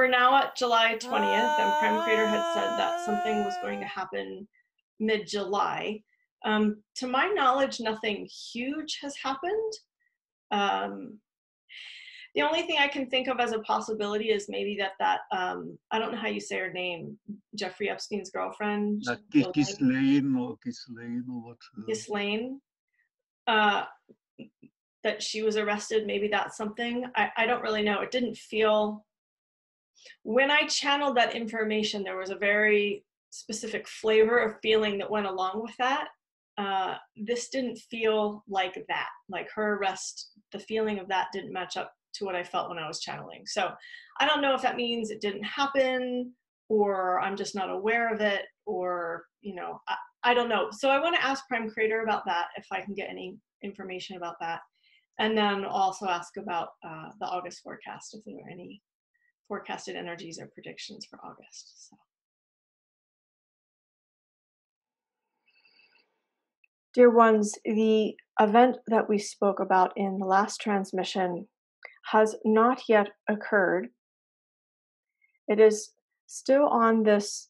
we're now at July 20th, and Prime Creator had said that something was going to happen mid July. Um, to my knowledge, nothing huge has happened. Um, the only thing I can think of as a possibility is maybe that that um, I don't know how you say her name, Jeffrey Epstein's girlfriend, like Ghislaine or Ghislaine or what? Uh, Ghislaine, uh, that she was arrested. Maybe that's something. I, I don't really know. It didn't feel when I channeled that information. There was a very specific flavor of feeling that went along with that. Uh, this didn't feel like that. Like her arrest, the feeling of that didn't match up to what I felt when I was channeling. So I don't know if that means it didn't happen or I'm just not aware of it or, you know, I, I don't know. So I want to ask Prime Creator about that if I can get any information about that. And then also ask about uh, the August forecast if there are any forecasted energies or predictions for August. So. Dear ones, the event that we spoke about in the last transmission has not yet occurred. It is still on this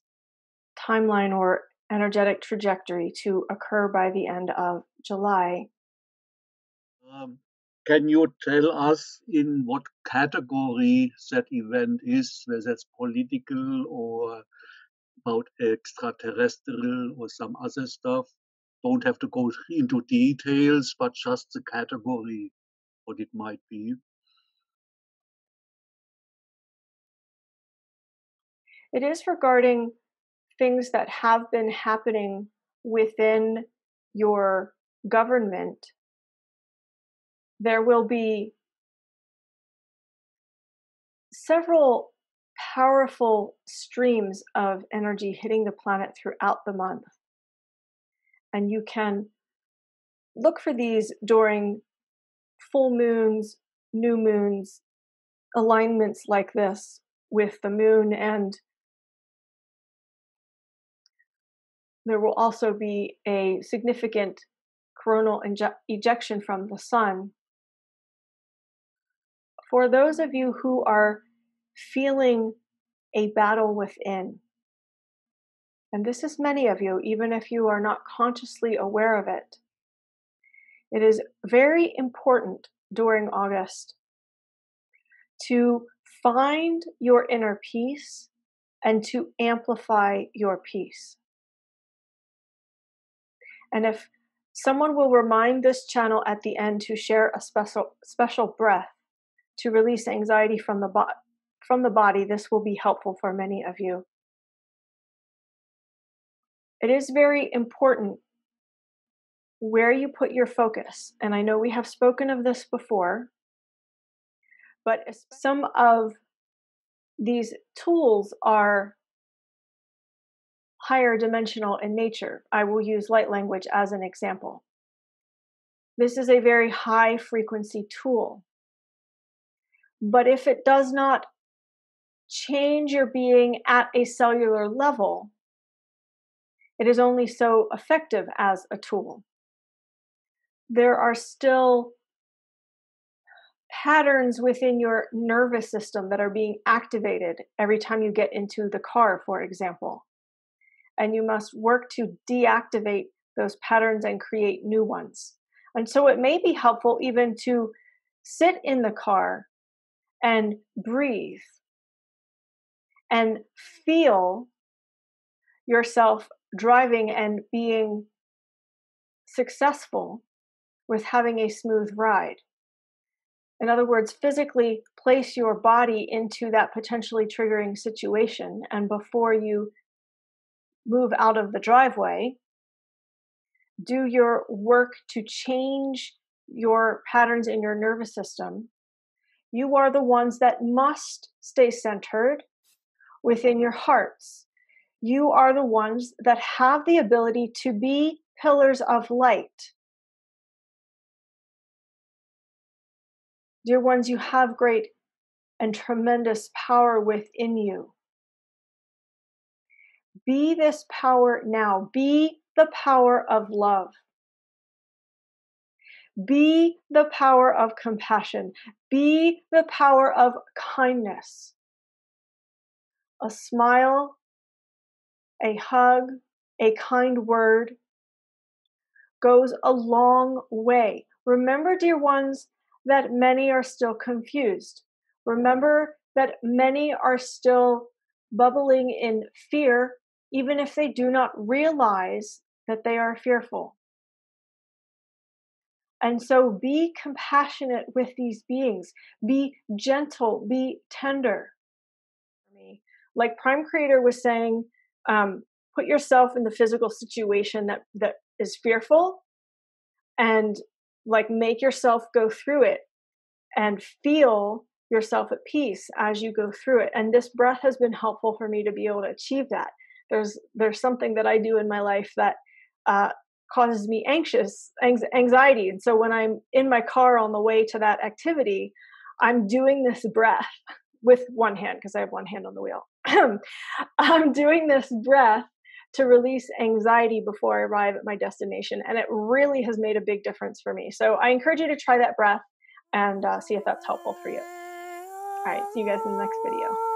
timeline or energetic trajectory to occur by the end of July. Um, can you tell us in what category that event is, whether it's political or about extraterrestrial or some other stuff? Don't have to go into details, but just the category, what it might be. It is regarding things that have been happening within your government. There will be several powerful streams of energy hitting the planet throughout the month. And you can look for these during full moons, new moons, alignments like this with the moon and there will also be a significant coronal inje- ejection from the sun. For those of you who are feeling a battle within, and this is many of you, even if you are not consciously aware of it, it is very important during August to find your inner peace and to amplify your peace. And if someone will remind this channel at the end to share a special special breath to release anxiety from the bo- from the body, this will be helpful for many of you. It is very important where you put your focus. And I know we have spoken of this before, but some of these tools are higher dimensional in nature. I will use light language as an example. This is a very high frequency tool. But if it does not change your being at a cellular level, it is only so effective as a tool. There are still patterns within your nervous system that are being activated every time you get into the car, for example and you must work to deactivate those patterns and create new ones. And so it may be helpful even to sit in the car and breathe and feel yourself driving and being successful with having a smooth ride. In other words, physically place your body into that potentially triggering situation. And before you move out of the driveway, do your work to change your patterns in your nervous system, you are the ones that must stay centered within your hearts. You are the ones that have the ability to be pillars of light. Dear ones, you have great and tremendous power within you. Be this power now. Be the power of love. Be the power of compassion. Be the power of kindness. a smile, a hug, a kind word goes a long way. Remember, dear ones, that many are still confused. Remember that many are still bubbling in fear, even if they do not realize that they are fearful. And so be compassionate with these beings, be gentle, be tender. Like Prime Creator was saying, um, put yourself in the physical situation that, that is fearful and like make yourself go through it and feel yourself at peace as you go through it. And this breath has been helpful for me to be able to achieve that. There's there's something that i do in my life that uh, causes me anxious anxiety. And so when i'm in my car on the way to that activity i'm doing this breath with one hand because i have one hand on the wheel. I'm doing this breath to release anxiety before i arrive at my destination. And it really has made a big difference for me. So i encourage you to try that breath and uh, see if that's helpful for you. All right. See you guys in the next video